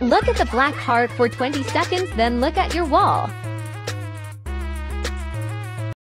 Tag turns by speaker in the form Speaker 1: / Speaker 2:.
Speaker 1: Look at the black heart for 20 seconds then look at your wall.